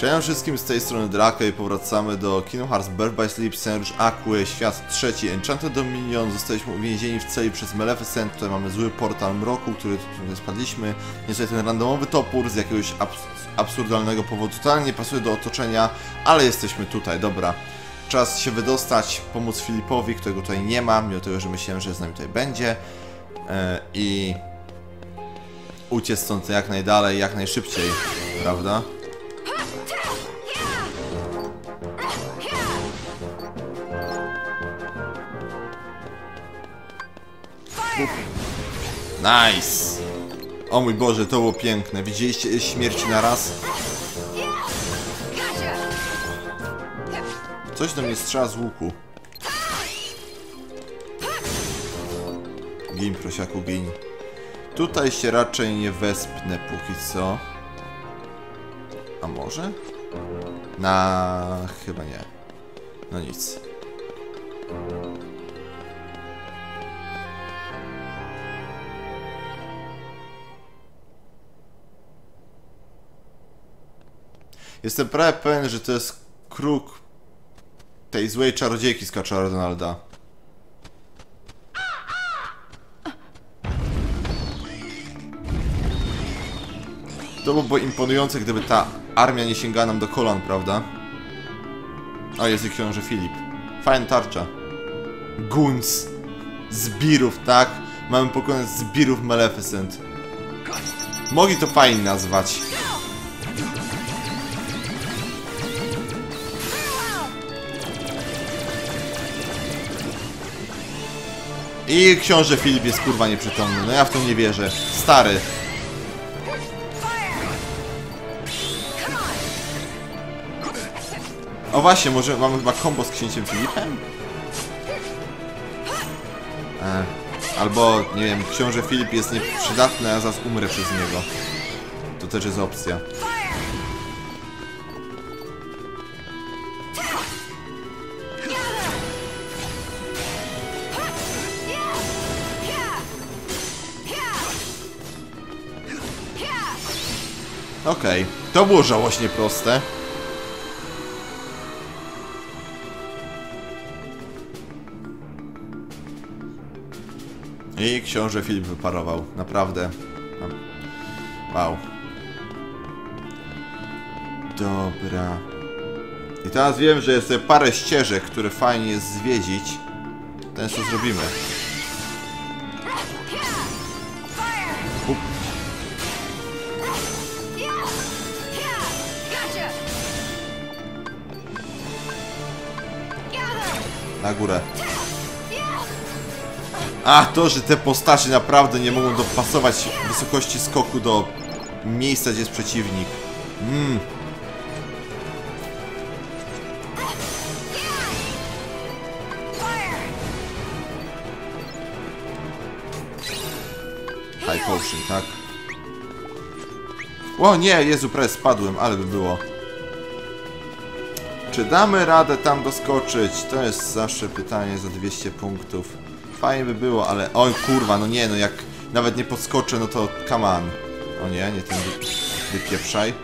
Cześć wszystkim z tej strony Draka i powracamy do Kingdom Hearts Birth by Sleep, Scenariusz Aquy, świat trzeci, Enchanted Dominion. Zostaliśmy uwięzieni w celi przez Maleficent, tutaj mamy zły portal mroku, który tutaj spadliśmy. Tutaj ten randomowy topór z jakiegoś abs absurdalnego powodu, totalnie nie pasuje do otoczenia, ale jesteśmy tutaj, dobra. Czas się wydostać, pomóc Filipowi, którego tutaj nie ma, mimo tego, że myślałem, że z nami tutaj będzie. E, I uciec stąd jak najdalej, jak najszybciej, prawda? Nice! O mój Boże, to było piękne. Widzieliście śmierci na raz? Coś do mnie strzela z łuku. Gin, prosiaku, gin. Tutaj się raczej nie wespnę póki co. A może? Na... chyba nie. No nic. Jestem prawie pewien, że to jest kruk tej złej czarodziejki z Kaczora Donalda. To byłoby imponujące, gdyby ta armia nie sięgała nam do kolan, prawda? O, jest i książę Filip. Fajna tarcza. Guns. Zbirów, tak? Mamy pokonać zbirów Maleficent. Mogli to fajnie nazwać. I książę Filip jest kurwa nieprzytomny. No ja w to nie wierzę. Stary. O właśnie, może mamy chyba kombo z księciem Filipem? E, albo, nie wiem, książę Filip jest nieprzydatny, a zaraz umrę przez niego. To też jest opcja. Okej, to było żałośnie proste. I książę Filip wyparował. Naprawdę. Wow. Dobra. I teraz wiem, że jest parę ścieżek, które fajnie jest zwiedzić. Ten co zrobimy. Na górę. A, to, że te postacie naprawdę nie mogą dopasować wysokości skoku do miejsca, gdzie jest przeciwnik. Mmm. High potion, tak? O nie, Jezu, prawie spadłem, ale by było. Czy damy radę tam doskoczyć? To jest zawsze pytanie za 200 punktów. Fajnie by było, ale... Oj, kurwa, no nie, no jak nawet nie podskoczę, no to come on. O nie, nie ten wy... wypieprzaj.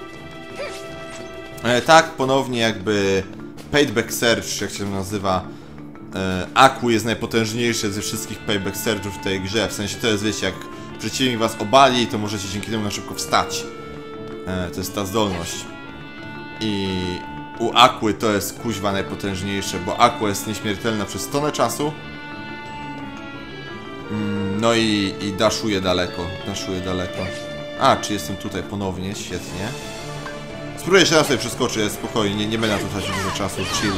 E, tak, ponownie jakby... Payback Search, jak się nazywa... E, Aku jest najpotężniejszy ze wszystkich Payback Searchów w tej grze. W sensie to jest, wiecie, jak przeciwnik was obali, to możecie dzięki temu na szybko wstać. E, to jest ta zdolność. I u Aquy to jest kuźwa najpotężniejsze, bo Aqua jest nieśmiertelna przez tonę czasu. Mm, no i, i daszuje daleko, daszuje daleko. A, czy jestem tutaj ponownie, świetnie. Spróbuję jeszcze raz sobie przeskoczyć, spokojnie, nie, będę tu tracić dużo czasu, chill.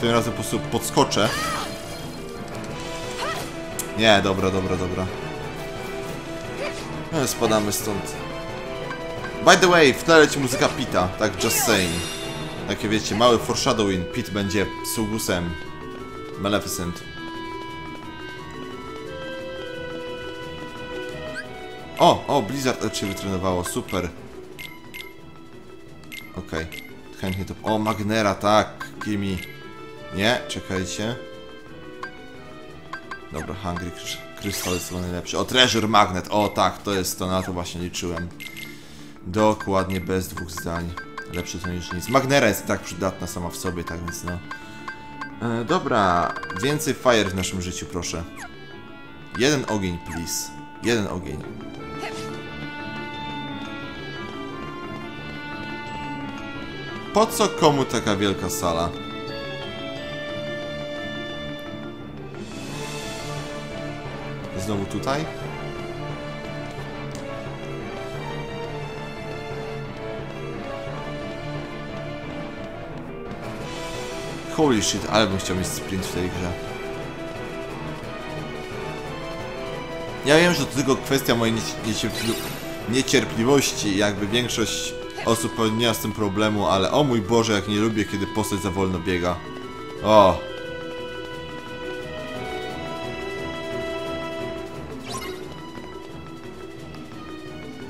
Tym razem po prostu podskoczę. Nie, dobra, dobra, dobra. No, spadamy stąd. By the way, w tle leci muzyka Pita, tak just saying. Takie wiecie, mały foreshadowing, Pit będzie Sugusem. Maleficent. O, o, Blizzard się wytrenowało, super. Okej, okay. chętnie to... O, Magnera, tak, Kimi. Nie, czekajcie. Dobra, Hungry Crystal jest chyba najlepszy. O, Treasure Magnet, o tak, to jest to, na to właśnie liczyłem. Dokładnie, bez dwóch zdań. Lepsze to niż nic. Magnera jest tak przydatna sama w sobie, tak więc no. E, dobra, więcej fire w naszym życiu, proszę. Jeden ogień, please. Jeden ogień. Po co komu taka wielka sala? Znowu tutaj? Holy shit, ale bym chciał mieć sprint w tej grze. Ja wiem, że to tylko kwestia mojej nieci- niecierpli niecierpliwości, jakby większość osób nie ma z tym problemu, ale o mój Boże, jak nie lubię, kiedy postać za wolno biega. O!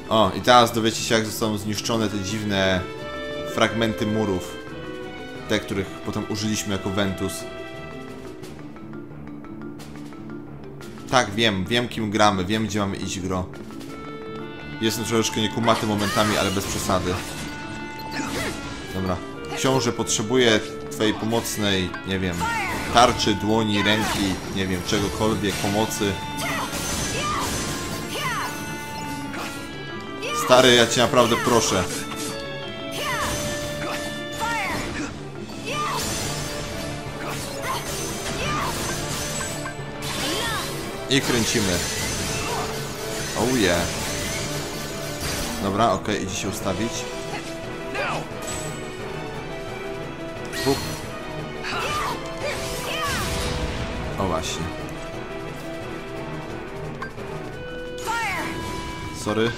O, i teraz dowiecie się, jak zostaną zniszczone te dziwne fragmenty murów. Te, których potem użyliśmy jako Ventus. Tak, wiem, wiem kim gramy, wiem gdzie mamy iść gro. Jestem troszeczkę niekumaty momentami, ale bez przesady. Dobra. Książę potrzebuje twojej pomocnej, nie wiem, tarczy, dłoni, ręki, nie wiem, czegokolwiek, pomocy. Stary, ja cię naprawdę proszę. I kręcimy. Oh yeah. Dobra, okej, idzie się ustawić. Pup. O właśnie. Sorry.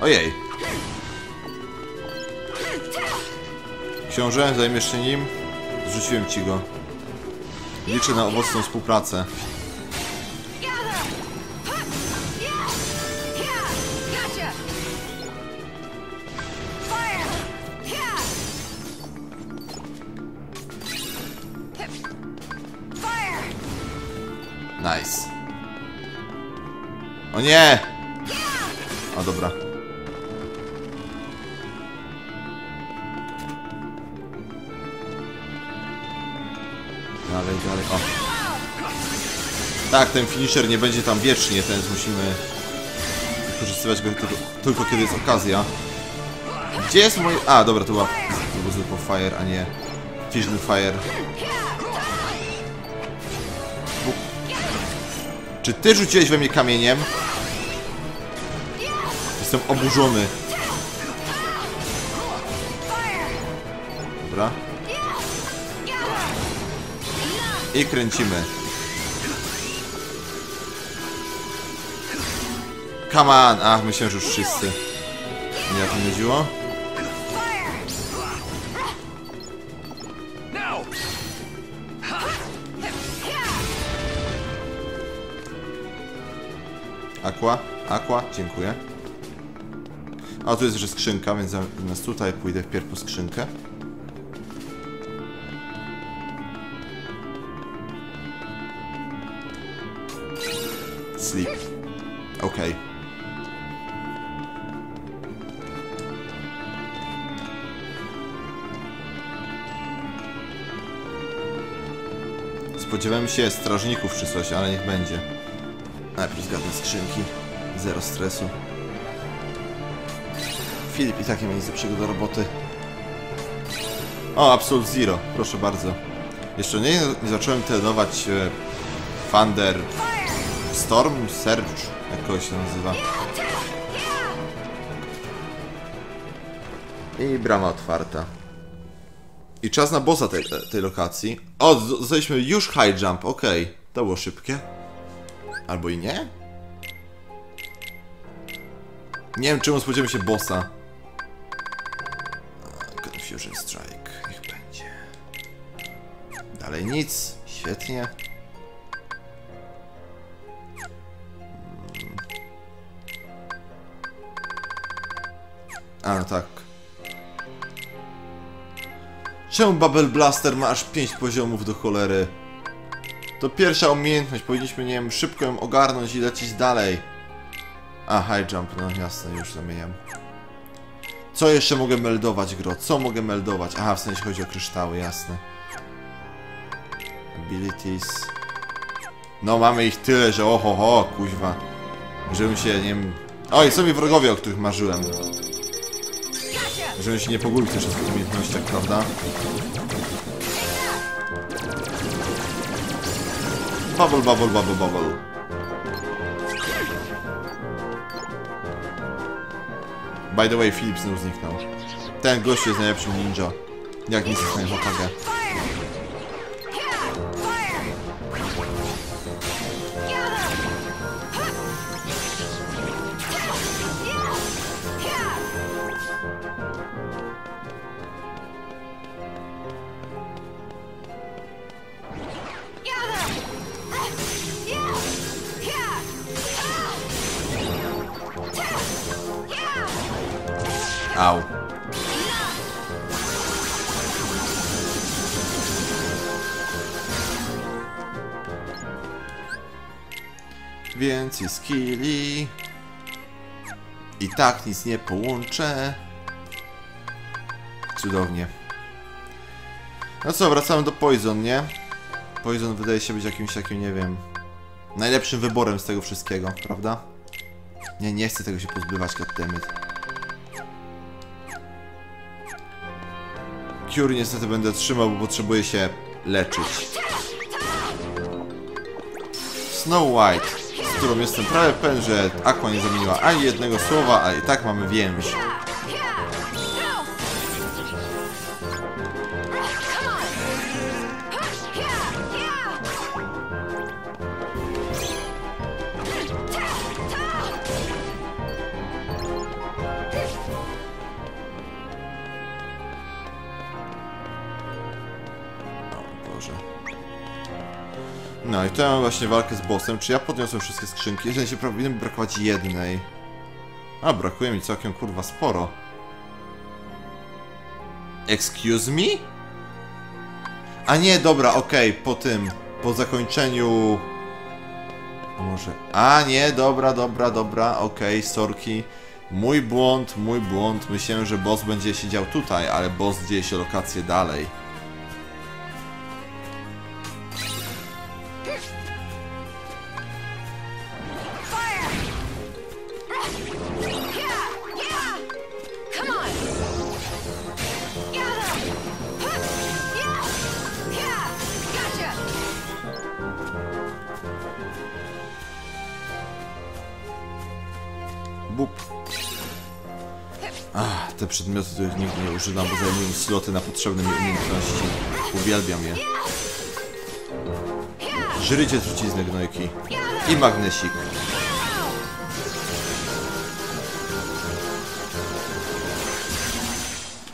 Ojej. Książę, zajmiesz się nim? Zrzuciłem ci go. Liczę na owocną współpracę. Nie! O dobra. Dalej, dalej, o. Tak, ten finisher nie będzie tam wiecznie, ten musimy wykorzystywać go tylko, tylko kiedy jest okazja. Gdzie jest mój... A, dobra, to była... To był zwykły fire, a nie... Fission fire. Czy ty rzuciłeś we mnie kamieniem? Jestem oburzony. Dobra. I kręcimy. Come on! Ach, myślałem, że już wszyscy. Nie, nie chodziło? Aqua? Aqua? Dziękuję. A tu jest jeszcze skrzynka, więc zamiast tutaj pójdę wpierw po skrzynkę. Sleep. Okej. Spodziewałem się strażników czy coś, ale niech będzie. Najpierw zgadnę skrzynki. Zero stresu. Filip i tak nie ma nic lepszego do roboty. O, Absolute Zero. Proszę bardzo. Jeszcze nie, nie zacząłem trenować e, Thunder Storm Surge, jak się nazywa. I brama otwarta. I czas na bossa tej, tej lokacji. O, z- dostaliśmy już high jump, okej. To było szybkie. Albo i nie? Nie wiem, czemu spodziewamy się bossa. Confusion Strike, niech będzie. Dalej nic, świetnie. A, no tak. Czemu Bubble Blaster ma aż 5 poziomów do cholery? To pierwsza umiejętność, powinniśmy, nie wiem, szybko ją ogarnąć i lecieć dalej. A, high jump, no jasne, już zamieniam. Co jeszcze mogę meldować, gro? Co mogę meldować? Aha, w sensie chodzi o kryształy, jasne. Abilities. No, mamy ich tyle, że oho, ho, kuźwa. Żebym się, nie wiem... Oj, są mi wrogowie, o których marzyłem. Żebym się nie pogubił też tych umiejętnościach, prawda? Bubble, bubble, bubble, bubble. By the way, Philip znów zniknął. Ten gościu jest najlepszym ninja. Jak nic jest na nie połączę. Cudownie. No co, wracamy do Poison, nie? Poison wydaje się być jakimś takim, nie wiem, najlepszym wyborem z tego wszystkiego, prawda? Nie, nie chcę tego się pozbywać, goddammit. Cure niestety będę trzymał, bo potrzebuję się leczyć. Snow White, którą jestem prawie pewien, że Aqua nie zamieniła ani jednego słowa, a i tak mamy więź. Właśnie walkę z bossem. Czy ja podniosłem wszystkie skrzynki? Jeżeli się powinien brakować jednej. A, brakuje mi całkiem kurwa sporo. Excuse me? A nie, dobra, okej, po tym, po zakończeniu... Może... A nie, dobra, dobra, dobra, okej, sorki. Mój błąd, mój błąd. Myślałem, że boss będzie siedział tutaj, ale boss dzieje się lokację dalej. Przedmioty, których nigdy nie używam, bo zajmują sloty na potrzebne mi umiejętności. Uwielbiam je. Żrycie trucizny gnojki. I magnesik.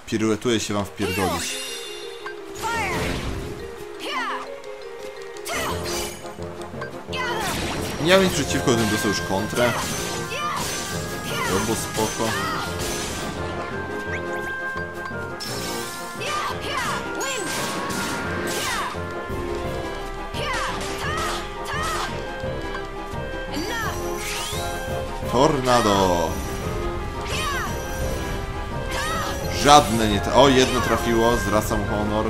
Piruetuje się wam wpierdolić. Yeah! Gather! Nie mam nic przeciwko, gdybym dostał już kontrę. To spoko. Tornado! Żadne nie O, jedno trafiło, zwracam honor.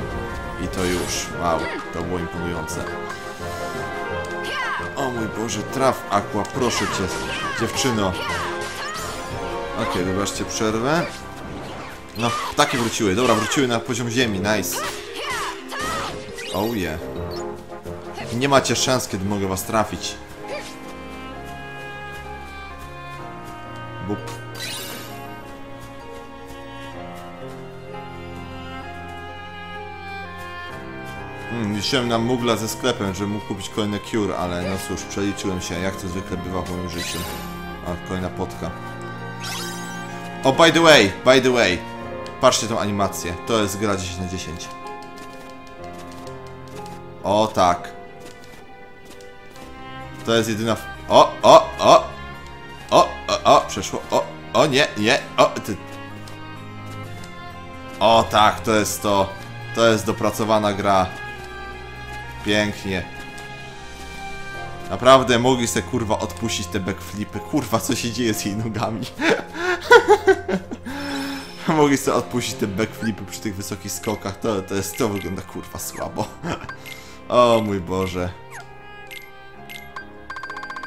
I to już. Wow, to było imponujące. O mój Boże, traf Aqua, proszę cię, dziewczyno. Okej, wybaczcie przerwę. No, ptaki wróciły. Dobra, wróciły na poziom ziemi, nice. Oh yeah. Nie macie szans, kiedy mogę was trafić. Liczyłem na mugla ze sklepem, żeby mógł kupić kolejne cure, ale no cóż, przeliczyłem się, jak to zwykle bywa w moim życiu. A, kolejna potka. O, by the way, by the way. Patrzcie tą animację. To jest gra 10 na 10. O, tak. To jest jedyna... O, o, o! O, o, o, przeszło. O, o, nie, nie, o, ty... O, tak, to jest to. To jest dopracowana gra. Pięknie. Naprawdę mogli sobie kurwa odpuścić te backflipy. Kurwa, co się dzieje z jej nogami? mogli sobie odpuścić te backflipy przy tych wysokich skokach, to, to jest, to wygląda kurwa słabo. o mój Boże.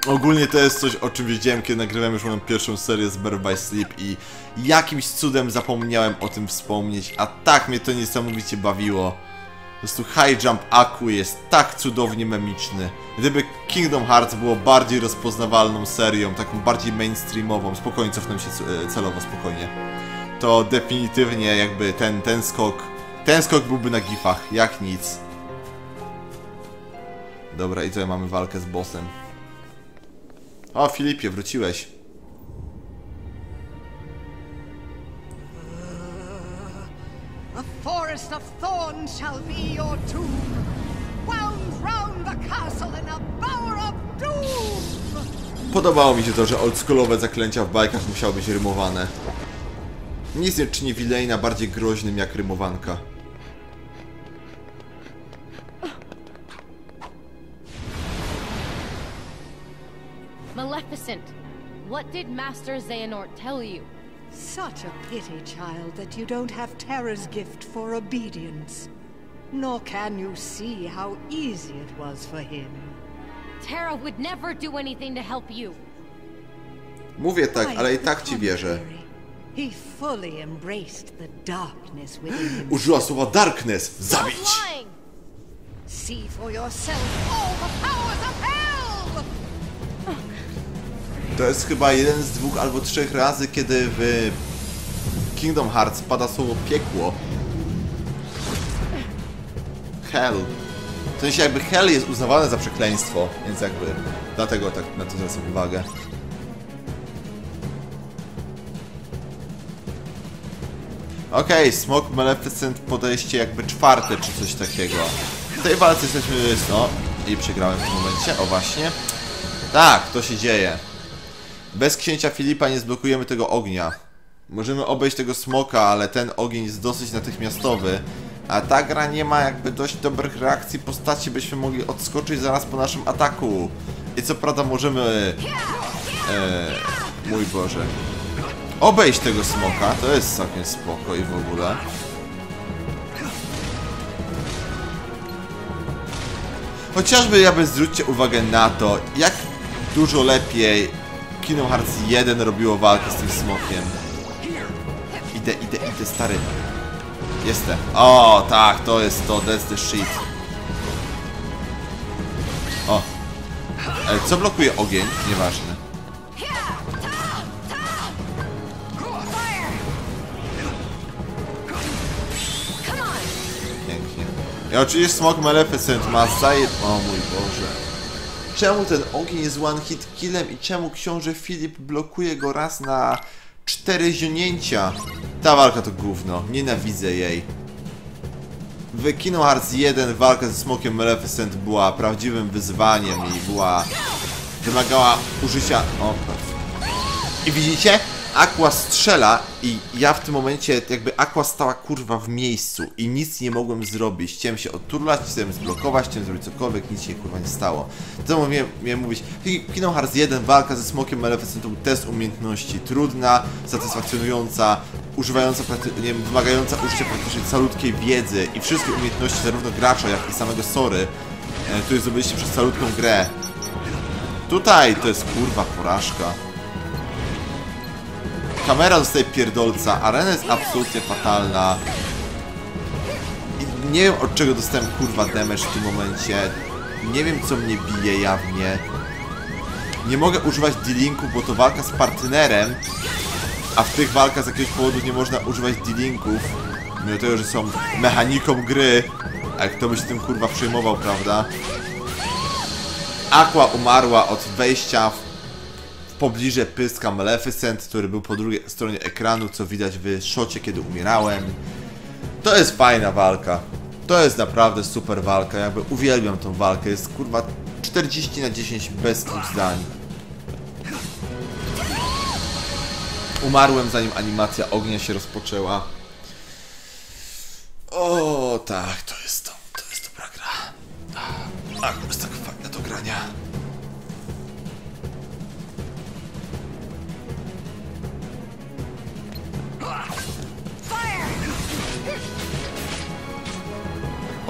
Ogólnie to jest coś, o czym wiedziałem, kiedy nagrywałem już moją pierwszą serię z Birth by Sleep i jakimś cudem zapomniałem o tym wspomnieć, a tak mnie to niesamowicie bawiło. Prostu High Jump Aku jest tak cudownie memiczny. Gdyby Kingdom Hearts było bardziej rozpoznawalną serią, taką bardziej mainstreamową, spokojnie cofnę się e, celowo, spokojnie, to definitywnie jakby ten, ten skok, ten skok byłby na gifach, jak nic. Dobra, i tutaj mamy walkę z bossem. O, Filipie, wróciłeś. Forest of thorns shall be your tomb, wound round the castle in a bower of doom. Podobało mi się to, że oldschoolowe zaklęcia w bajkach musiały być rymowane. Nic nie czyni Wileina bardziej groźnym jak rymowanka. Maleficent, what did Master Xehanort tell you? Such a pity, child, that you don't have Terra's gift for obedience. Nor can you see how easy it was for him. Terra would never do anything to help you. Mówię tak, ale i the tak ci wierzę. He fully embraced the darkness within him. Użyła słowa Darkness! Zabić! See for yourself all the powers To jest chyba jeden z dwóch albo trzech razy, kiedy w Kingdom Hearts pada słowo piekło. Hell. W sensie jakby hell jest uznawane za przekleństwo, więc jakby dlatego tak na to zwracam uwagę. Okej, Smok Maleficent podejście jakby czwarte czy coś takiego. W tej walce jesteśmy... no i przegrałem w tym momencie, o właśnie. Tak, to się dzieje. Bez księcia Filipa nie zblokujemy tego ognia. Możemy obejść tego smoka, ale ten ogień jest dosyć natychmiastowy. A ta gra nie ma jakby dość dobrych reakcji postaci, byśmy mogli odskoczyć zaraz po naszym ataku. I co prawda możemy... E, mój Boże. Obejść tego smoka, to jest całkiem spoko i w ogóle. Chociażby jakby zwróćcie uwagę na to, jak dużo lepiej Kingdom Hearts 1 robiło walkę z tym smokiem. Idę, idę, idę, stary. Jestem. O, tak, to jest to, that's the shit. O. E, co blokuje ogień? Nieważne. Pięknie. I oczywiście Smok Maleficent ma zaje... O mój Boże. Czemu ten ogień jest one hit killem i czemu książę Filip blokuje go raz na cztery zionięcia? Ta walka to gówno. Nienawidzę jej. W Kingdom Hearts 1 walka ze Smokiem Maleficent była prawdziwym wyzwaniem i była... wymagała użycia... O, i widzicie? Aqua strzela i ja w tym momencie jakby Aqua stała kurwa w miejscu i nic nie mogłem zrobić. Chciałem się odturlać, chciałem zblokować, chciałem zrobić cokolwiek, nic się kurwa nie stało. To miałem, miałem mówić, Kingdom Hearts 1 walka ze Smokiem Maleficent to był test umiejętności. Trudna, satysfakcjonująca, używająca, nie wiem, wymagająca użycia praktycznie calutkiej wiedzy i wszystkie umiejętności zarówno gracza, jak i samego Sory, e, które zdobyliście przez calutką grę. Tutaj to jest kurwa porażka. Kamera dostaje pierdolca, arena jest absolutnie fatalna. I nie wiem od czego dostałem kurwa damage w tym momencie. Nie wiem co mnie bije jawnie. Nie mogę używać D-Linku, bo to walka z partnerem. A w tych walkach z jakiegoś powodu nie można używać D-Linków. Mimo tego, że są mechaniką gry. A kto by się tym kurwa przejmował, prawda? Aqua umarła od wejścia w w pobliże pyska Maleficent, który był po drugiej stronie ekranu, co widać w szocie, kiedy umierałem. To jest fajna walka. To jest naprawdę super walka, jakby uwielbiam tą walkę. Jest kurwa 40 na 10 bez dwóch zdań. Umarłem zanim animacja ognia się rozpoczęła. O tak, to jest to. To jest dobra gra. Jest tak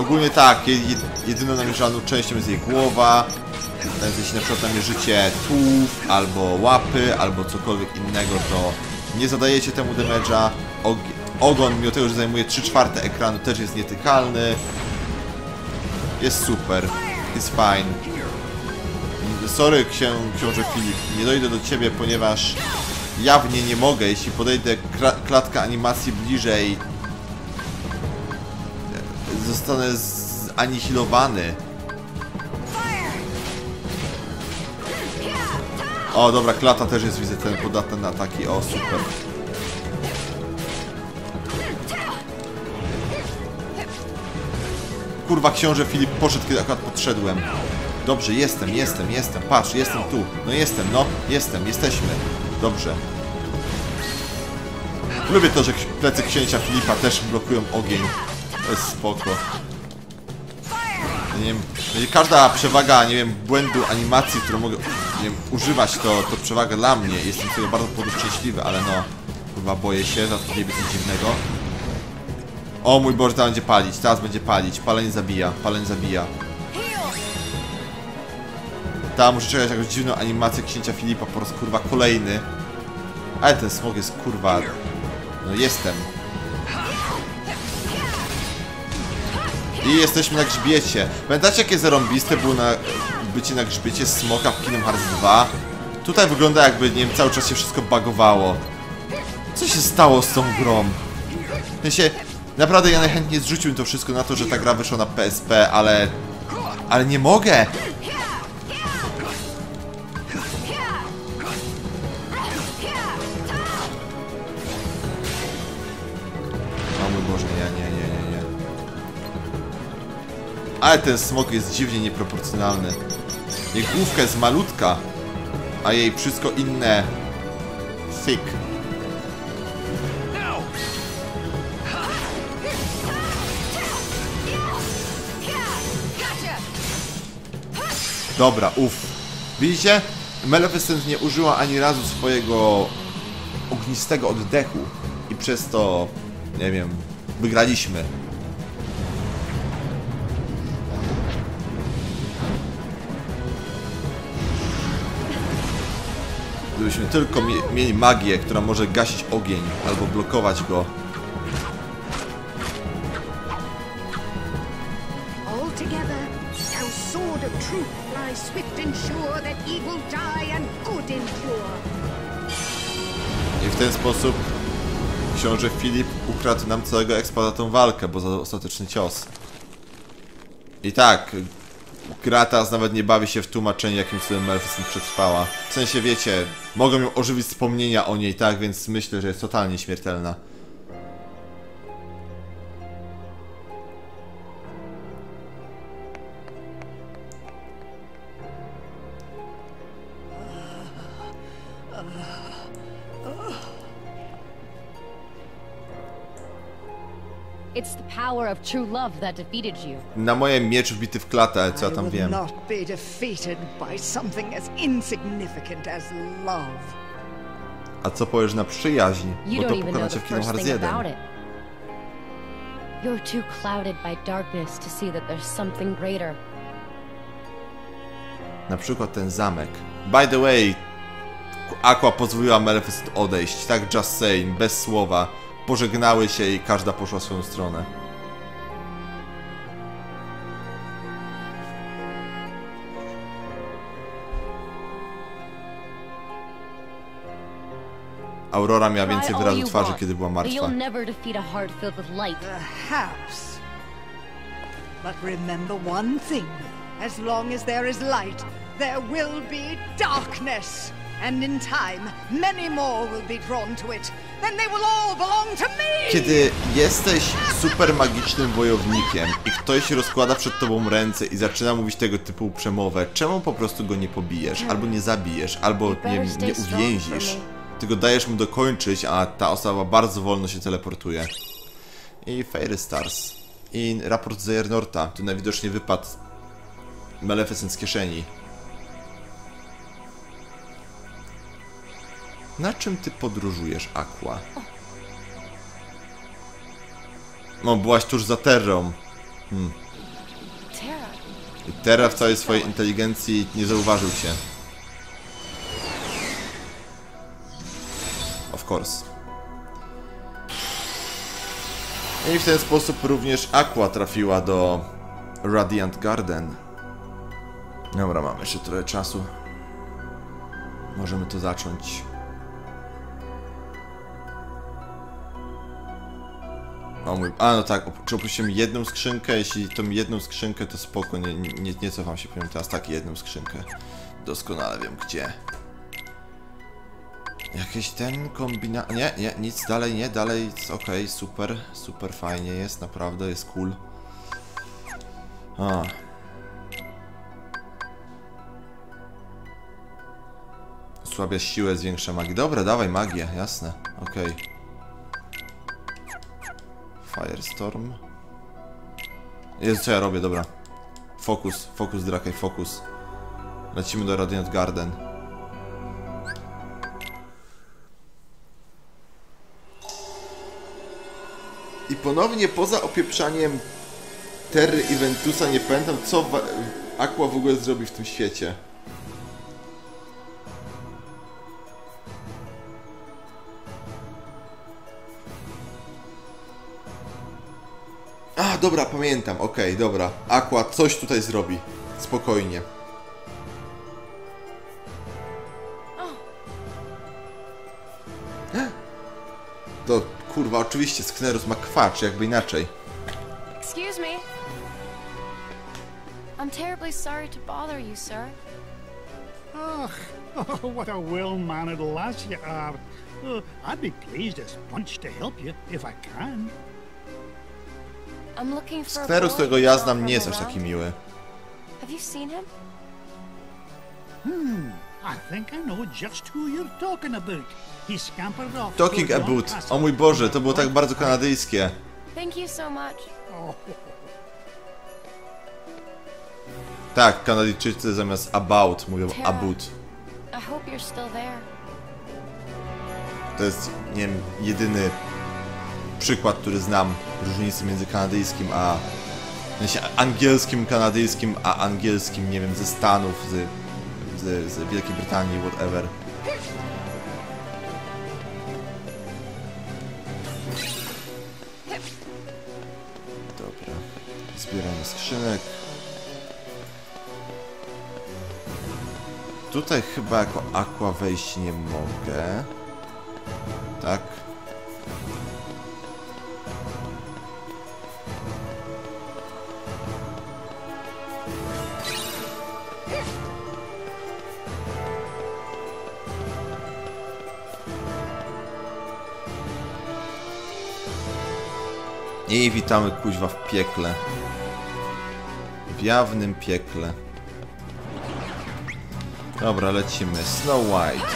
Ogólnie tak, je- je- jedyną namierzaną częścią jest jej głowa. Więc jeśli na przykład namierzycie tułów, albo łapy, albo cokolwiek innego, to nie zadajecie temu damage'a. Og ogon, mimo tego, że zajmuje 3 czwarte ekranu, też jest nietykalny. Jest super. Jest fine. Sorry, księ książę Filip, nie dojdę do ciebie, ponieważ jawnie nie mogę. Jeśli podejdę klatka animacji bliżej, zostanę zanihilowany. O, dobra, klata też jest, widzę, ten podatny na ataki. O, super. Kurwa, książę Filip poszedł, kiedy akurat podszedłem. Dobrze, jestem, jestem, jestem. Patrz, jestem tu. No jestem, no. Jestem, jesteśmy. Dobrze. Lubię to, że plecy księcia Filipa też blokują ogień. To jest spoko. Nie wiem, każda przewaga, nie wiem, błędu animacji, którą mogę, nie wiem, używać, to, to przewaga dla mnie. Jestem z tego bardzo powodu ale no, chyba boję się, za to nie nic dziwnego. O mój Boże, teraz będzie palić, teraz będzie palić. Palenie zabija, palenie zabija. Tam muszę czekać jakąś dziwną animację księcia Filipa po raz kurwa kolejny. Ale ten smog jest kurwa... No jestem. I jesteśmy na grzbiecie. Pamiętacie jakie zarąbiste było na bycie na grzbiecie smoka w Kingdom Hearts 2? Tutaj wygląda jakby, nie wiem, cały czas się wszystko bagowało. Co się stało z tą grą? W sensie, naprawdę ja najchętniej zrzuciłbym to wszystko na to, że ta gra wyszła na PSP, ale... Ale nie mogę! Ale ten smok jest dziwnie nieproporcjonalny. Jej główka jest malutka, a jej wszystko inne... Thick. Dobra, uff. Widzicie? Maleficent nie użyła ani razu swojego ognistego oddechu i przez to, nie wiem, wygraliśmy. Gdybyśmy tylko mie mieli magię, która może gasić ogień albo blokować go. I w ten sposób książę Filip ukradł nam całego expa za tą walkę, bo za ostateczny cios. I tak, gra teraz nawet nie bawi się w tłumaczenie, jakim cudem Maleficent przetrwała. W sensie, wiecie, mogą ją ożywić wspomnienia o niej, tak, więc myślę, że jest totalnie śmiertelna. Na moje miecz wbity w klatę, co ja tam will wiem. not be defeated by something as insignificant as love. A co powiesz na przyjaźń? Bo to don't even pokona know cię the w Kingdom first Hearts thing 1. about it. You're too clouded by darkness to see that there's something greater. Na przykład ten zamek. By the way, Aqua pozwoliła Maleficent odejść, tak just saying, bez słowa. Pożegnały się i każda poszła w swoją stronę. Aurora miała więcej wyrazu twarzy, kiedy była martwa. But remember one thing. As long as there is light, there will be darkness. And in time, many more will be drawn to it. Then they will all belong to me! Kiedy jesteś super magicznym wojownikiem i ktoś rozkłada przed tobą ręce i zaczyna mówić tego typu przemowę, czemu po prostu go nie pobijesz, albo nie zabijesz, albo nie, nie uwięzisz? Tylko dajesz mu dokończyć, a ta osoba bardzo wolno się teleportuje. I Fairy Stars. I raport z Zernorta. Tu najwidoczniej wypadł Maleficent z kieszeni. Na czym ty podróżujesz, Aqua? No, byłaś tuż za Terrą. Hmm. I Terra w całej swojej inteligencji nie zauważył cię. Of course. I w ten sposób również Aqua trafiła do Radiant Garden. Dobra, mamy jeszcze trochę czasu. Możemy to zacząć. O mój... A no tak, czy opuściłem jedną skrzynkę? Jeśli tą jedną skrzynkę, to spoko, nie, nie, nie cofam się, powiem teraz tak, jedną skrzynkę. Doskonale wiem gdzie. Jakiś ten kombina... Nie, nie, nic dalej, nie, dalej, jest okej, super, super fajnie jest, naprawdę, jest cool. A. Słabia siłę, zwiększa magię. Dobra, dawaj magię, jasne, okej. Firestorm. Jezu, co ja robię, dobra. Fokus, fokus, Drakej, fokus. Lecimy do Radiant Garden. Ponownie poza opieprzaniem Terry i Ventusa nie pamiętam co Aqua w ogóle zrobi w tym świecie. A, dobra, pamiętam, okej, dobra. Aqua coś tutaj zrobi. Spokojnie. Kurwa, oczywiście Sknerus ma kwacz, jakby inaczej. Excuse me. I'm terribly sorry to bother you, sir. Oh, oh, what a well-mannered lass you are. Oh, I'd be pleased as punch to help you if I can. I'm looking for a Sknerus, którego ja znam, nie jest aż taki miły. Have you seen him? I think I know just who you're talking about. Talking about. O mój Boże, to było tak bardzo kanadyjskie. Tak, Kanadyjczycy zamiast about mówią Tara. about. I hope you're still there. To jest, nie wiem, jedyny przykład, który znam różnicy między kanadyjskim a... Sensie angielskim, kanadyjskim, a angielskim, nie wiem, ze Stanów, z, z, z Wielkiej Brytanii, whatever. Zbieramy skrzynek. Tutaj chyba jako aqua wejść nie mogę. Tak. I witamy kuźwa w piekle. W jawnym piekle. Dobra, lecimy. Snow White.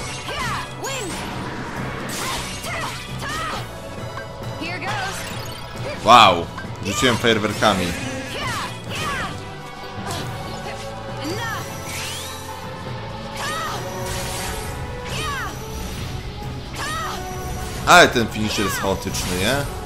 Wow! Rzuciłem fajerwerkami. Ale ten finisher jest chaotyczny, nie?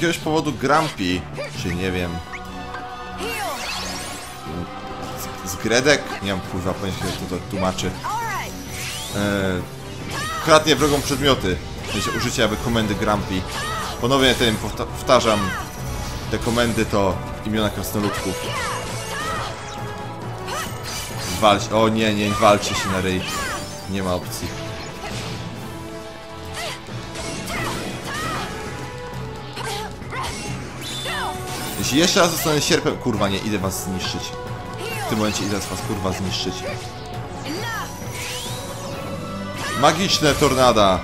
Jakiegoś powodu Grumpy, czy nie wiem, z Gredek, nie mam kurwa pojęcia jak to, tłumaczy, Alright! e, kradnie wrogom przedmioty. W sensie użycia jakby komendy Grumpy. Ponownie powta- powtarzam, te komendy to imiona krasnoludków. Walcz, o nie, nie, walcie się na ryj. Nie ma opcji. Jeśli jeszcze raz zostanę sierpem... Kurwa, nie, idę was zniszczyć. W tym momencie idę was kurwa zniszczyć. Magiczne tornada.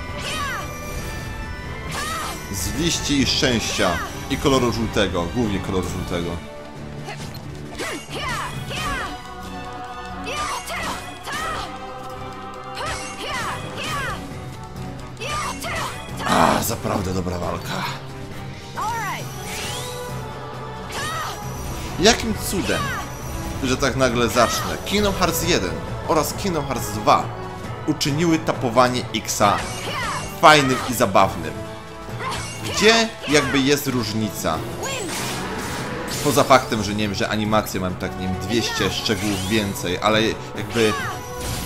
Z liści i szczęścia. I koloru żółtego, głównie koloru żółtego. Jakim cudem że tak nagle zacznę. Kingdom Hearts 1 oraz Kingdom Hearts 2 uczyniły tapowanie Xa fajnym i zabawnym. Gdzie jakby jest różnica? Poza faktem, że nie wiem, że animacje mam tak, nie wiem, 200 szczegółów więcej, ale jakby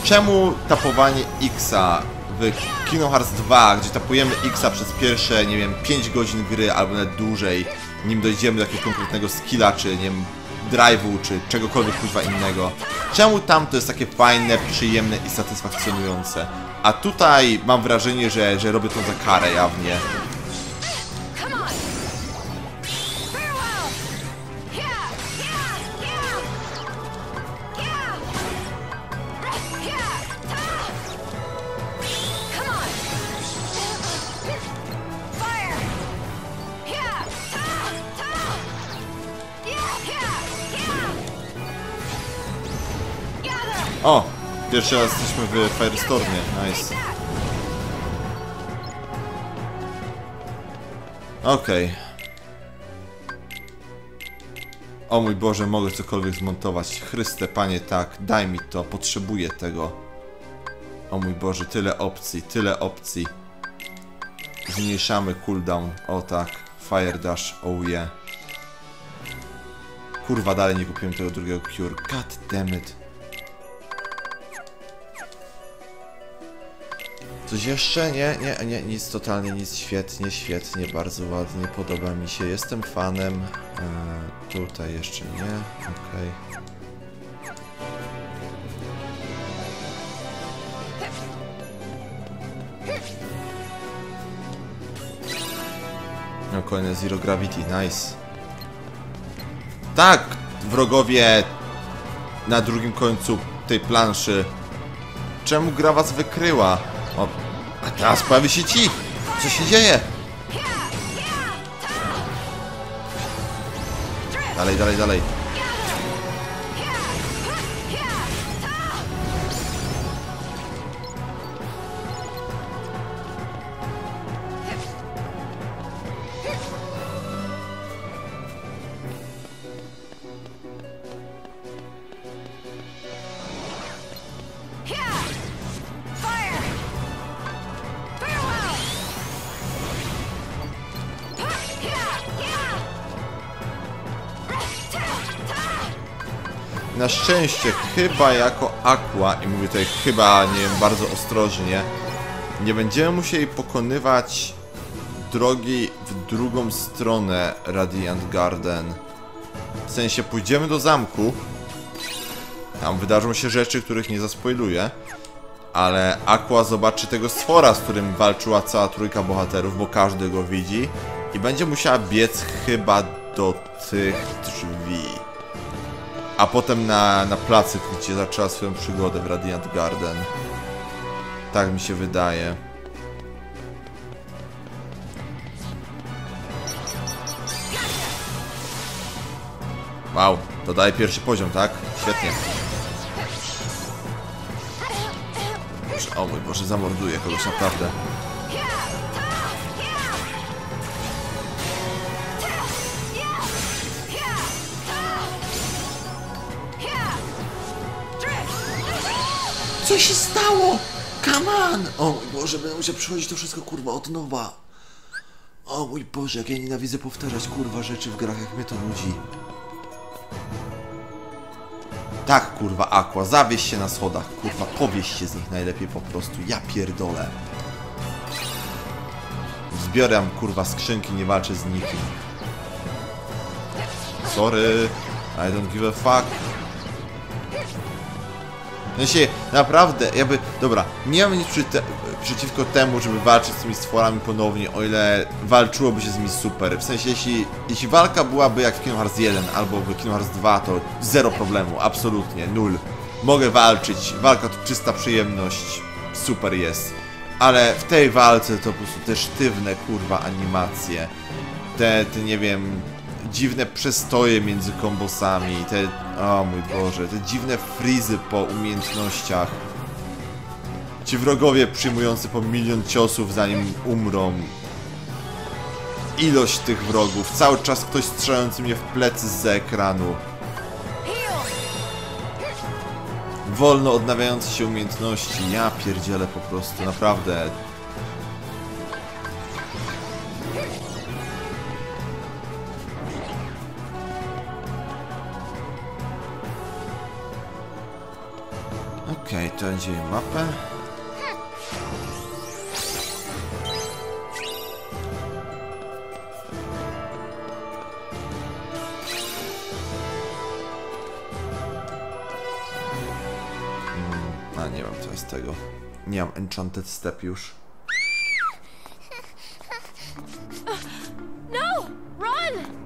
czemu tapowanie Xa w Kingdom Hearts 2, gdzie tapujemy Xa przez pierwsze, nie wiem, 5 godzin gry albo nawet dłużej, nim dojdziemy do jakiegoś konkretnego skilla, czy nie wiem, drive'u, czy czegokolwiek kuźwa innego. Czemu tam to jest takie fajne, przyjemne i satysfakcjonujące? A tutaj mam wrażenie, że, że robię to za karę jawnie. O! Pierwszy raz jesteśmy w Firestormie, nice. Okej. O mój Boże, mogę cokolwiek zmontować. Chryste, panie, tak, daj mi to, potrzebuję tego. O mój Boże, tyle opcji, tyle opcji. Zmniejszamy cooldown, o tak. Fire Dash, oh yeah. Kurwa, dalej nie kupiłem tego drugiego cure. God damn it. Coś jeszcze? Nie, nie, nie, nic totalnie, nic świetnie, świetnie, bardzo ładnie, podoba mi się, jestem fanem. E, tutaj jeszcze nie, okej. No, kolejne Zero Gravity, nice. Tak, wrogowie na drugim końcu tej planszy. Czemu gra was wykryła? O, a teraz pojawi się ci! Co się dzieje? Dalej, dalej, dalej. Na szczęście, chyba jako Aqua, i mówię tutaj chyba, nie wiem, bardzo ostrożnie, nie będziemy musieli pokonywać drogi w drugą stronę Radiant Garden. W sensie, pójdziemy do zamku, tam wydarzą się rzeczy, których nie zaspoiluję, ale Aqua zobaczy tego stwora, z którym walczyła cała trójka bohaterów, bo każdy go widzi i będzie musiała biec chyba do tych drzwi. A potem na, na placy, gdzie zaczęła swoją przygodę w Radiant Garden. Tak mi się wydaje. Wow, to daje pierwszy poziom, tak? Świetnie. O mój Boże, zamorduję kogoś naprawdę. Co się stało? Come on! O mój Boże, będę musiał przychodzić to wszystko kurwa od nowa. O mój Boże, jak ja nienawidzę powtarzać kurwa rzeczy w grach, jak mnie to nudzi. Tak, kurwa, Aqua, zawieź się na schodach, kurwa, powieź się z nich najlepiej po prostu, ja pierdolę. Zbieram, kurwa, skrzynki, nie walczę z nikim. Sorry, I don't give a fuck. Sensie, naprawdę, jakby, dobra, nie mam nic przy te, przeciwko temu, żeby walczyć z tymi stworami ponownie, o ile walczyłoby się z nimi super. W sensie, jeśli, jeśli walka byłaby jak w Kingdom Hearts 1 albo w Kingdom Hearts 2, to zero problemu, absolutnie, nul. Mogę walczyć, walka to czysta przyjemność, super jest. Ale w tej walce to po prostu te sztywne, kurwa, animacje, te, te nie wiem, dziwne przestoje między kombosami, te, o mój Boże, te dziwne frizy po umiejętnościach. Ci wrogowie przyjmujący po milion ciosów zanim umrą. Ilość tych wrogów, cały czas ktoś strzelający mnie w plecy z ekranu. Wolno odnawiające się umiejętności. Ja pierdzielę po prostu, naprawdę. Będzie mapę. A nie mam teraz tego. Nie mam Enchanted Step już. No!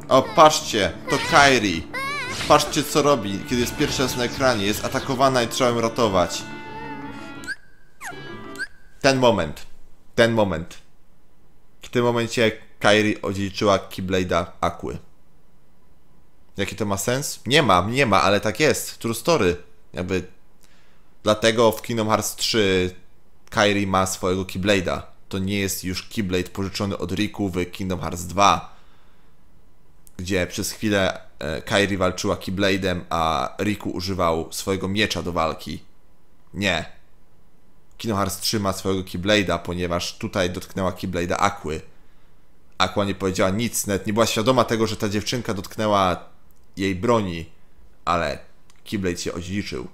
O, patrzcie, to Kairi. Patrzcie co robi, kiedy jest pierwszy raz na ekranie. Jest atakowana i trzeba ją ratować. Ten moment. Ten moment. W tym momencie Kairi odziedziczyła Keyblade'a Aquy. Jaki to ma sens? Nie ma, nie ma, ale tak jest. True story. Jakby... Dlatego w Kingdom Hearts 3 Kairi ma swojego Keyblade'a. To nie jest już Keyblade pożyczony od Riku w Kingdom Hearts 2 gdzie przez chwilę e, Kairi walczyła Keyblade'em, a Riku używał swojego miecza do walki. Nie. Kingdom Hearts 3 ma swojego Keyblade'a, ponieważ tutaj dotknęła Keyblade'a Aquy. Aqua nie powiedziała nic, nawet nie była świadoma tego, że ta dziewczynka dotknęła jej broni, ale Keyblade się odziedziczył.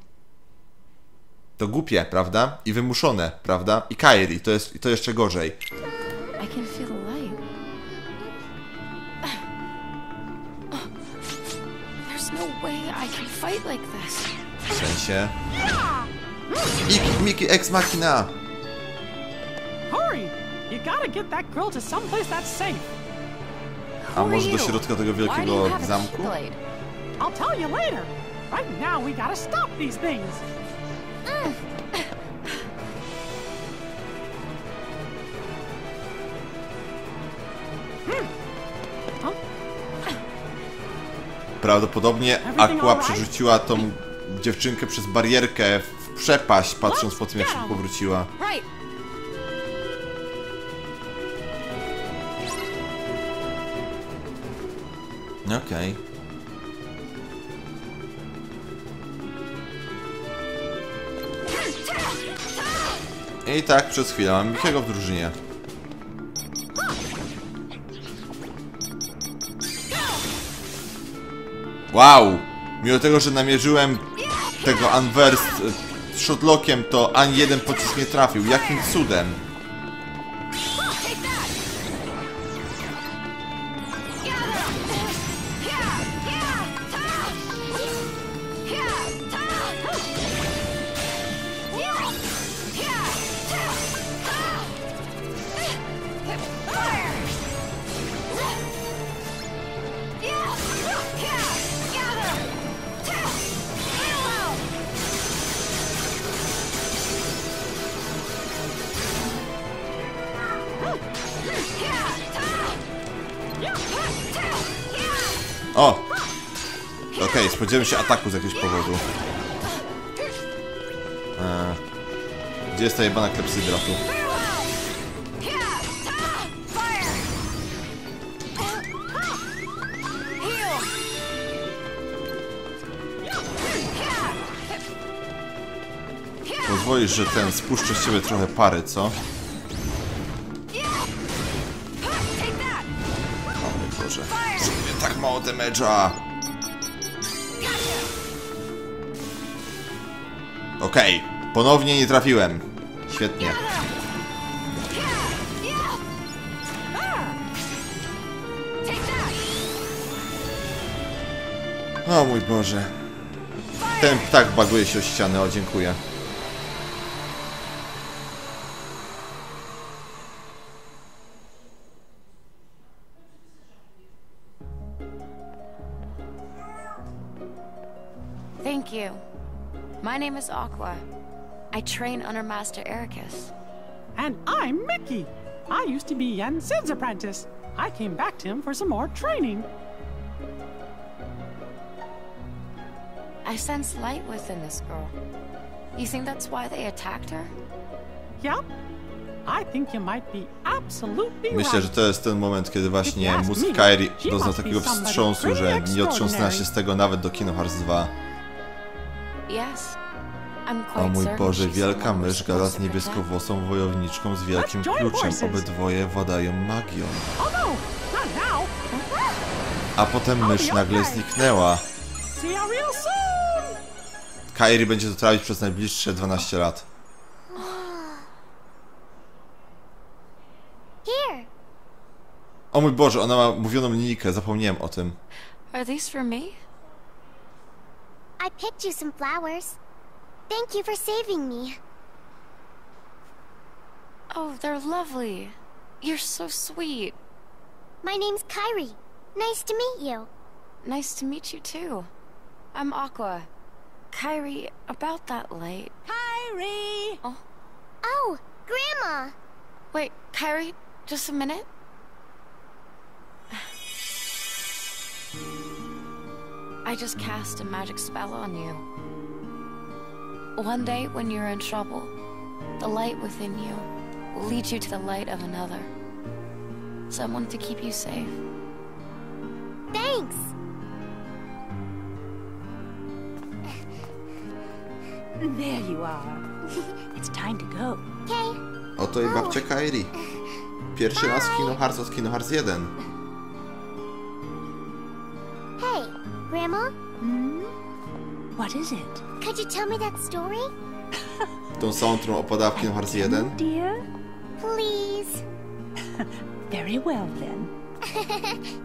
To głupie, prawda? I wymuszone, prawda? I Kairi, to jest to jeszcze gorzej. No. W sensie... Miki, Miki Ex Machina! Hurry! You gotta get that girl to someplace that's safe. A może do środka tego Why do you wielkiego have a zamku? I'll tell you later. Right now, we gotta stop these things. Prawdopodobnie Aqua przerzuciła tą dziewczynkę przez barierkę w przepaść, patrząc po tym jak się powróciła. Right. Okej. I tak przez chwilę mam Mikiego w drużynie. Wow! Mimo tego, że namierzyłem tego Anverse shotlockiem, to ani jeden pocisk nie trafił. Jakim cudem? Ta? Pozwolisz, że ten spuszczę z ciebie trochę pary, co? O Boże. Zrobię tak mało damage'a! Okej, ponownie nie trafiłem. Świetnie. O mój Boże. Ten ptak baguje się o ścianę, o dziękuję. Thank you. My name is Aqua. I train under Master Ericus. And I'm Mickey. I used to be Yen Sid's apprentice. I came back to him for some more training. I sense light within this girl. You think that's why they attacked her? Yep. I think you might be absolutely Myślę, right. że to jest ten moment, kiedy właśnie mózg Kairi doznał takiego wstrząsu, że nie otrząsnęła się z tego nawet do Kingdom Hearts 2. Yes. O mój Boże, wielka mysz gada z niebieskowłosą wojowniczką z wielkim kluczem. Obydwoje władają magią. Oh no. A potem mysz nagle zniknęła. Kairi będzie to trawić przez najbliższe 12 lat. O mój Boże, ona ma mówioną linijkę, zapomniałem o tym. Are these for me? I picked you some flowers. Thank you for saving me. Oh, they're lovely. You're so sweet. My name's Kyrie. Nice to meet you. Nice to meet you too. I'm Aqua. Kyrie, about that light. Kyrie! Oh, Oh, Grandma. Wait, Kyrie, just a minute. I just cast a magic spell on you. One day, when you're in trouble, the light within you will lead you to the light of another. Someone to keep you safe. Thanks. There you are. It's time to go. Okay. Oto i babcia Kairi. Pierwszy raz w Kino Hearts od Kino Hearts 1. Hey, Grandma, Hmm? What is it? Could you tell me that story? Tą samą, którą opadała w Kino Hearts 1. Dear? Please. Very well then.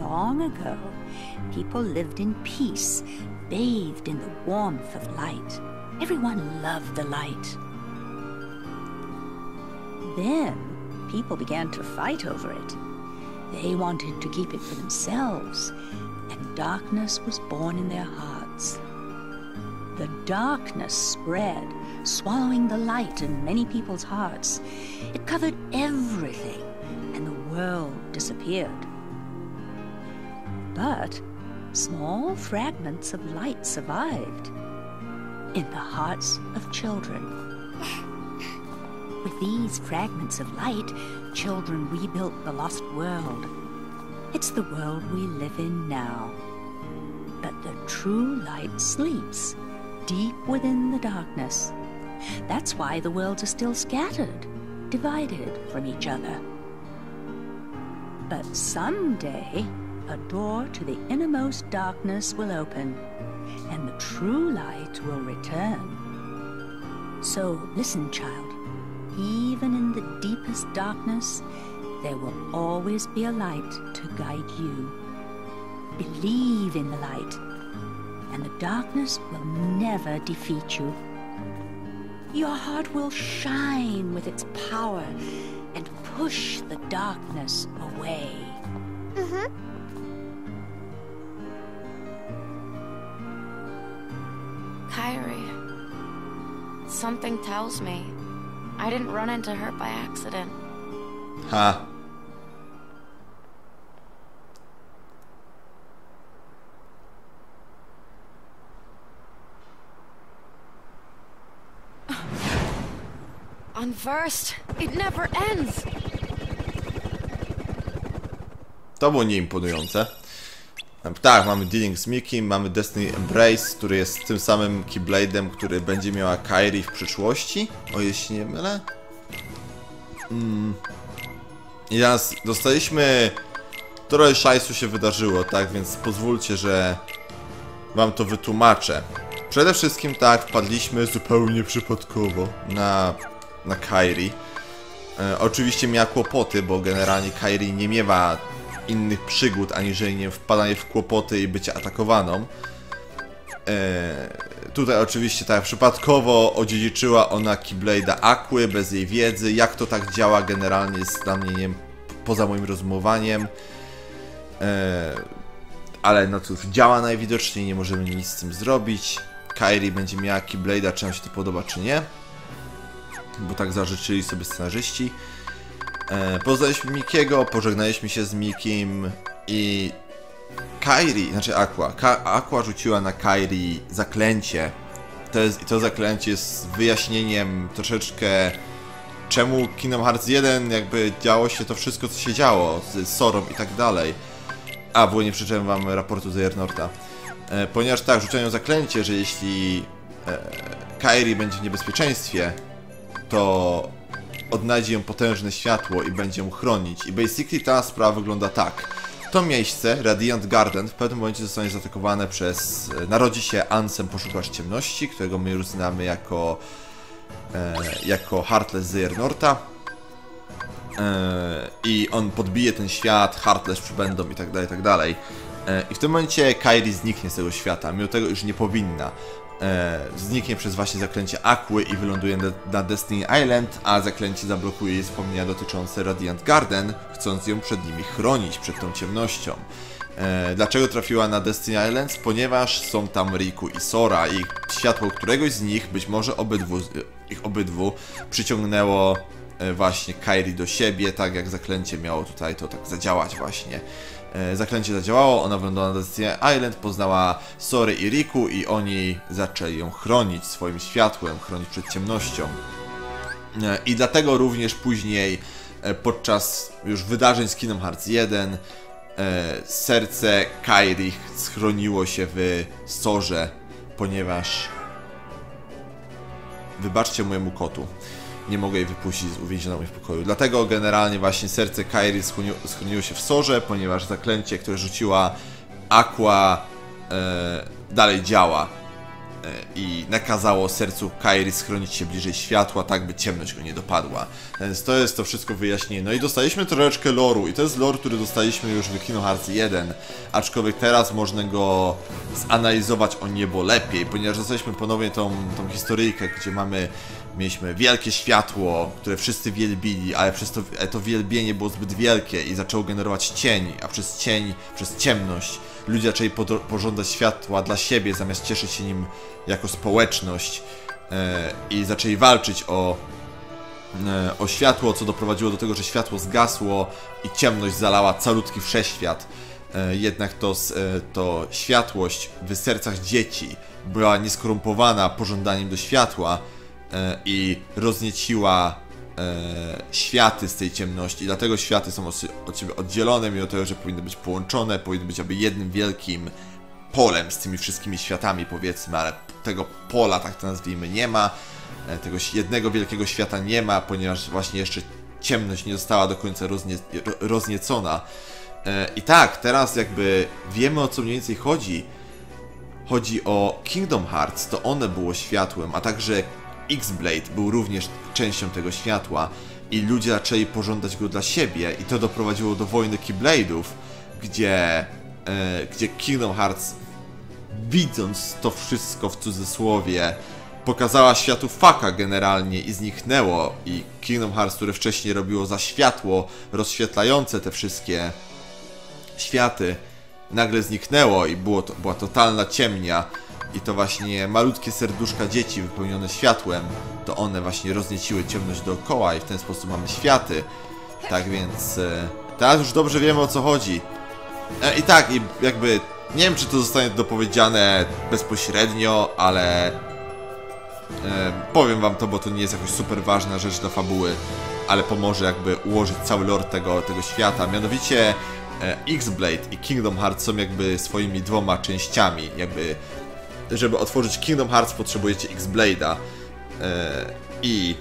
Long ago, people lived in peace, bathed in the warmth of light. Everyone loved the light. Then, people began to fight over it. They wanted to keep it for themselves, and darkness was born in their hearts. The darkness spread, swallowing the light in many people's hearts. It covered everything, and the world disappeared. But small fragments of light survived in the hearts of children. With these fragments of light, children rebuilt the lost world. It's the world we live in now. But the true light sleeps deep within the darkness. That's why the worlds are still scattered, divided from each other. But someday, a door to the innermost darkness will open, and the true light will return. So listen, child. Even in the deepest darkness, there will always be a light to guide you. Believe in the light, and the darkness will never defeat you. Your heart will shine with its power and push the darkness away. Mhm. Kyrie. Something tells me I didn't run into her by accident. Ha! Unversed. It never ends. To było nieimponujące. Tak, mamy Dealing z mamy Destiny Embrace, który jest tym samym Keyblade'em, który będzie miała Kairi w przyszłości, o się nie mylę. Mm. I teraz dostaliśmy... Trochę szajsu się wydarzyło, tak, więc pozwólcie, że wam to wytłumaczę. Przede wszystkim tak, wpadliśmy zupełnie przypadkowo na, na Kairi. E, oczywiście miała kłopoty, bo generalnie Kairi nie miewa innych przygód, aniżeli nie wpadanie w kłopoty i bycie atakowaną. E, tutaj oczywiście tak przypadkowo odziedziczyła ona Keyblade'a Aquy bez jej wiedzy. Jak to tak działa generalnie jest dla mnie nie poza moim rozumowaniem. E, ale no cóż, działa najwidoczniej, nie możemy nic z tym zrobić. Kairi będzie miała Keyblade'a, czy nam się to podoba, czy nie. Bo tak zażyczyli sobie scenarzyści. E, poznaliśmy Mikiego, pożegnaliśmy się z Mikim i Kairi, znaczy Aqua. Ka Aqua rzuciła na Kairi zaklęcie. To jest, to zaklęcie jest wyjaśnieniem troszeczkę czemu Kingdom Hearts 1 jakby działo się to wszystko co się działo z Sorą i tak dalej. A, bo nie przeczytałem wam raportu z Norta. E, ponieważ tak, rzucają zaklęcie, że jeśli e, Kairi będzie w niebezpieczeństwie, to odnajdzie ją potężne światło i będzie ją chronić. I basically ta sprawa wygląda tak. To miejsce, Radiant Garden, w pewnym momencie zostanie zaatakowane przez... e, Narodzi się Ansem Poszukiwacz Ciemności, którego my już znamy jako... E, jako Heartless Zeer Norta. E, I on podbije ten świat, Heartless przybędą i tak dalej, i tak dalej. E, I w tym momencie Kairi zniknie z tego świata, mimo tego już nie powinna. E, zniknie przez właśnie zaklęcie Aquy i wyląduje na, na Destiny Island, a zaklęcie zablokuje jej wspomnienia dotyczące Radiant Garden, chcąc ją przed nimi chronić, przed tą ciemnością. E, dlaczego trafiła na Destiny Islands? Ponieważ są tam Riku i Sora i światło któregoś z nich, być może obydwu, ich obydwu, przyciągnęło e, właśnie Kairi do siebie, tak jak zaklęcie miało tutaj to tak zadziałać właśnie. E, Zaklęcie zadziałało, ona wylądowała na Destiny Island, poznała Sory i Riku i oni zaczęli ją chronić swoim światłem, chronić przed ciemnością. E, I dlatego również później, e, podczas już wydarzeń z Kingdom Hearts 1, e, serce Kairi schroniło się w Sorze, ponieważ... Wybaczcie mojemu kotu. Nie mogę jej wypuścić z uwięziona w pokoju. Dlatego generalnie właśnie serce Kairi schroniło, schroniło się w Sorze, ponieważ zaklęcie, które rzuciła Aqua e, dalej działa e, i nakazało sercu Kairi schronić się bliżej światła, tak by ciemność go nie dopadła. Więc to jest to wszystko wyjaśnienie. No i dostaliśmy troszeczkę loru i to jest lore, który dostaliśmy już w Kingdom Hearts 1, aczkolwiek teraz można go zanalizować o niebo lepiej, ponieważ dostaliśmy ponownie tą, tą historyjkę, gdzie mamy Mieliśmy wielkie światło, które wszyscy wielbili, ale przez to, e, to wielbienie było zbyt wielkie i zaczęło generować cień, a przez cień, przez ciemność ludzie zaczęli pożądać światła dla siebie, zamiast cieszyć się nim jako społeczność e, i zaczęli walczyć o, e, o światło, co doprowadziło do tego, że światło zgasło i ciemność zalała calutki wszechświat. Jednak to, to światłość w sercach dzieci była nieskorumpowana pożądaniem do światła e, i roznieciła e, światy z tej ciemności. Dlatego światy są od, siebie oddzielone, mimo tego, że powinny być połączone, powinny być jakby jednym wielkim polem z tymi wszystkimi światami, powiedzmy, ale tego pola, tak to nazwijmy, nie ma. E, Tego jednego wielkiego świata nie ma, ponieważ właśnie jeszcze ciemność nie została do końca roznie, ro- rozniecona. E, I tak, teraz jakby wiemy o co mniej więcej chodzi. Chodzi o Kingdom Hearts, to one było światłem, a także X-Blade był również częścią tego światła i ludzie zaczęli pożądać go dla siebie i to doprowadziło do wojny Keyblade'ów, gdzie, e, gdzie Kingdom Hearts widząc to wszystko w cudzysłowie, pokazała światu faka generalnie i zniknęło. I Kingdom Hearts, które wcześniej robiło za światło rozświetlające te wszystkie światy, nagle zniknęło i było to, była totalna ciemnia. I to właśnie malutkie serduszka dzieci wypełnione światłem, to one właśnie roznieciły ciemność dookoła i w ten sposób mamy światy. Tak więc e, teraz już dobrze wiemy o co chodzi. E, I tak, i jakby nie wiem, czy to zostanie dopowiedziane bezpośrednio, ale e, powiem wam to, bo to nie jest jakoś super ważna rzecz dla fabuły, ale pomoże jakby ułożyć cały lore tego, tego świata. Mianowicie X-Blade i Kingdom Hearts są jakby swoimi dwoma częściami. Jakby, żeby otworzyć Kingdom Hearts potrzebujecie X-Blade'a e, i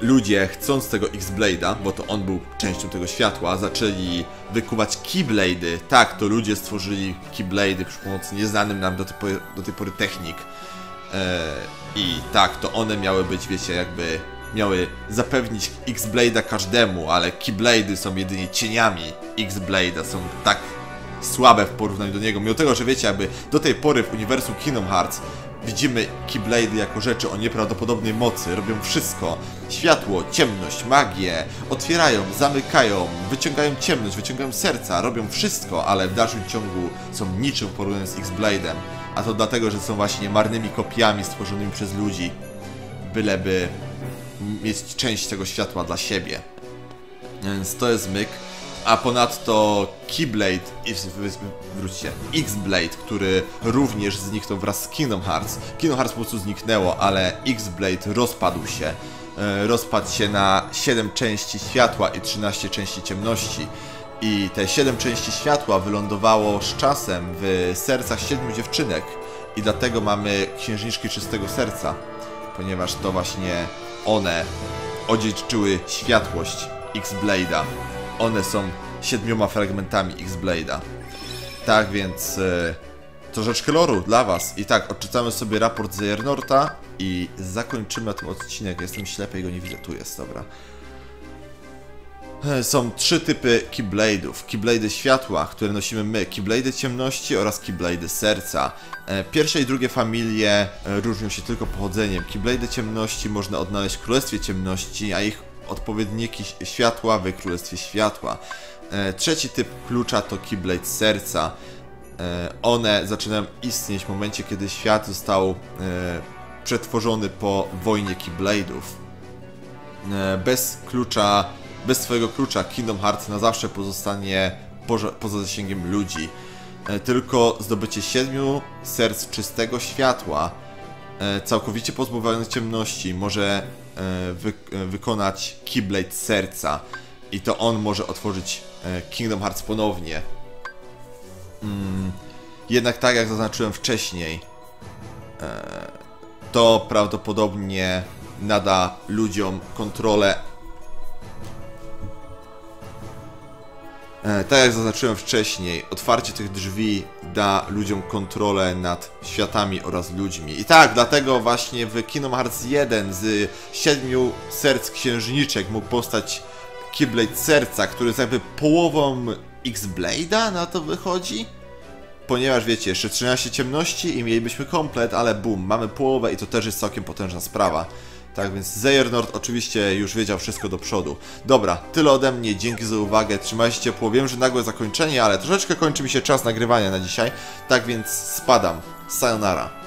ludzie, chcąc tego X-Blade'a, bo to on był częścią tego światła, zaczęli wykuwać Keyblade'y. Tak, to ludzie stworzyli Keyblade'y przy pomocy nieznanym nam do tej pory, do tej pory technik. E, I tak, to one miały być, wiecie, jakby miały zapewnić X-Blade'a każdemu, ale Keyblade'y są jedynie cieniami X-Blade'a, są tak słabe w porównaniu do niego, mimo tego, że wiecie, jakby do tej pory w uniwersum Kingdom Hearts widzimy Keyblade'y jako rzeczy o nieprawdopodobnej mocy, robią wszystko. Światło, ciemność, magię, otwierają, zamykają, wyciągają ciemność, wyciągają serca, robią wszystko, ale w dalszym ciągu są niczym w porównaniu z X-Blade'em. A to dlatego, że są właśnie marnymi kopiami stworzonymi przez ludzi, byleby mieć część tego światła dla siebie. Więc to jest myk. A ponadto Keyblade i wróćcie, X-Blade, który również zniknął wraz z Kingdom Hearts. Kingdom Hearts po prostu zniknęło, ale X-Blade rozpadł się. E, Rozpadł się na 7 części światła i 13 części ciemności. I te 7 części światła wylądowało z czasem w sercach siedmiu dziewczynek. i dlatego mamy księżniczki czystego serca, ponieważ to właśnie one odziedziczyły światłość X-Blade'a. One są siedmioma fragmentami X-Blade'a. Tak więc e, troszeczkę loru dla was. I tak, odczytamy sobie raport Zernorta i zakończymy ten odcinek. Jestem ślepy i go nie widzę. Tu jest, dobra. E, Są trzy typy Keyblade'ów. Keyblade'y światła, które nosimy my, Keyblade'y ciemności oraz Keyblade'y serca. E, Pierwsze i drugie familie e, różnią się tylko pochodzeniem. Keyblade'y ciemności można odnaleźć w Królestwie Ciemności, a ich odpowiedniki światła w Królestwie Światła. E, Trzeci typ klucza to Keyblade serca. E, One zaczynają istnieć w momencie, kiedy świat został e, przetworzony po wojnie Keyblade'ów. Bez klucza, bez swojego klucza Kingdom Hearts na zawsze pozostanie poza, zasięgiem ludzi. Tylko zdobycie siedmiu serc czystego światła, całkowicie pozbawiony ciemności, może wy, e, wykonać Keyblade serca. I to on może otworzyć e, Kingdom Hearts ponownie. Mm, jednak tak jak zaznaczyłem wcześniej, to prawdopodobnie nada ludziom kontrolę. Tak jak zaznaczyłem wcześniej, otwarcie tych drzwi da ludziom kontrolę nad światami oraz ludźmi. I tak, dlatego właśnie w Kingdom Hearts 1 z siedmiu serc księżniczek mógł powstać Keyblade Serca, który jest jakby połową X-Blade'a, na to wychodzi? ponieważ wiecie, jeszcze 13 ciemności i mielibyśmy komplet, ale bum, mamy połowę i to też jest całkiem potężna sprawa. Tak więc Zeyernord oczywiście już wiedział wszystko do przodu. Dobra, tyle ode mnie, dzięki za uwagę, trzymajcie się ciepło, wiem, że nagłe zakończenie, ale troszeczkę kończy mi się czas nagrywania na dzisiaj, tak więc spadam. Sayonara.